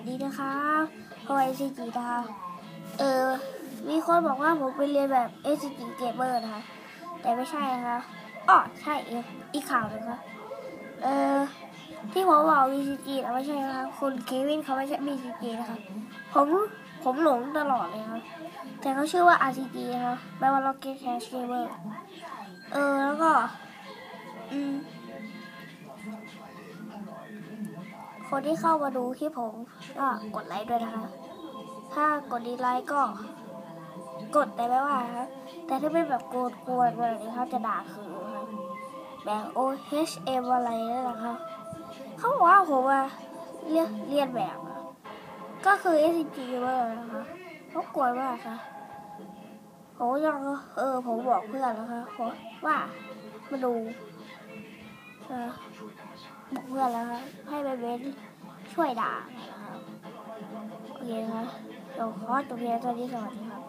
สดีนะครับพอยซีจีนะคะเออ มีคนบอกว่าผมไปเรียนแบบ s อ g Gamer นะคะ แต่ไม่ใช่นะคะอ๋อใช่อีกอีกข่าวนึงค่ะเออที่ผมบอก VCG นะไม่ใช่นะคะคุณเควินเขาไม่ใช่ VCG นะคะผมผมหลงตลอดเลยครับแต่เขาชื่อว่า RCG นะคะแปลว่า Rocket Cash Gamer เออ แล้วก็ อืม คนที่เข้ามาดูที่ผมก็กดไลค์ด้วยนะคะ ถ้ากดดีไลค์ก็กดแต่ไม่ว่าครับ แต่ถ้าเป็นแบบโกรธกวนอะไรนี้เขาจะด่าคือครับแบบ O H M อะไรนั่นแหละครับเขาบอกว่าผมว่าเรียนเรียนแบบ ก็คือ S G เวอร์นะคะเขากวนมากค่ะผมยังเออผมบอกเพื่อนนะคะผมว่ามาดูเออ บอกเพื่อนแล้วครับให้ไปเว้นช่วยด่านะครับโอเคครับเดี๋ยวขอจบเพียงเท่านี้สวัสดีครับ